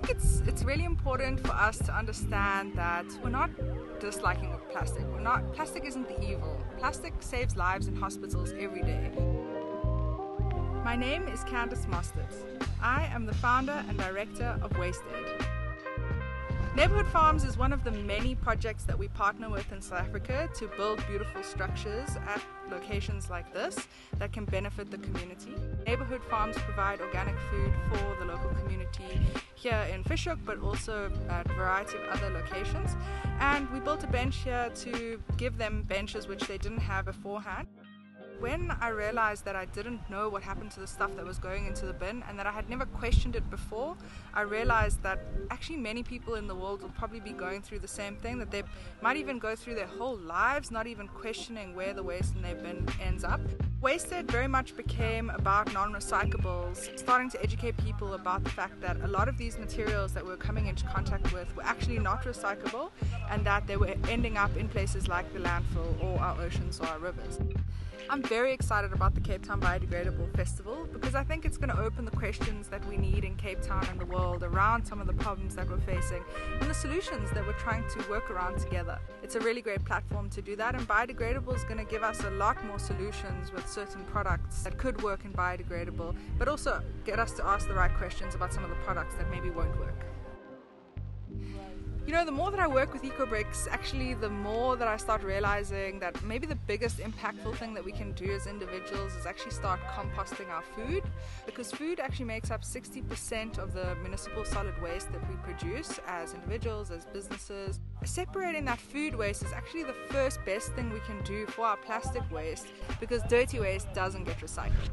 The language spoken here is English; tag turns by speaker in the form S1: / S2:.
S1: think it's it's really important for us to understand that we're not disliking plastic. We're not plastic isn't the evil. Plastic saves lives in hospitals every day. My name is Candice Mostert. I am the founder and director of Waste-ED. Neighborhood Farms is one of the many projects that we partner with in South Africa to build beautiful structures at locations like this that can benefit the community. Neighborhood Farms provide organic food for the local community here in Fish Hoek but also at a variety of other locations and we built a bench here to give them benches which they didn't have beforehand. When I realized that I didn't know what happened to the stuff that was going into the bin and that I had never questioned it before, I realized that actually many people in the world will probably be going through the same thing, that they might even go through their whole lives not even questioning where the waste in their bin ends up. Waste-ED very much became about non-recyclables, starting to educate people about the fact that a lot of these materials that we're coming into contact with were actually not recyclable and that they were ending up in places like the landfill or our oceans or our rivers. I'm very excited about the Cape Town Biodegradable Festival because I think it's going to open the questions that we need in Cape Town and the world around some of the problems that we're facing and the solutions that we're trying to work around together. It's a really great platform to do that and biodegradable is going to give us a lot more solutions with certain products that could work in biodegradable but also get us to ask the right questions about some of the products that maybe won't work. You know, the more that I work with EcoBricks, actually, the more that I start realizing that maybe the biggest impactful thing that we can do as individuals is actually start composting our food because food actually makes up 60% of the municipal solid waste that we produce as individuals, as businesses. Separating that food waste is actually the first best thing we can do for our plastic waste because dirty waste doesn't get recycled.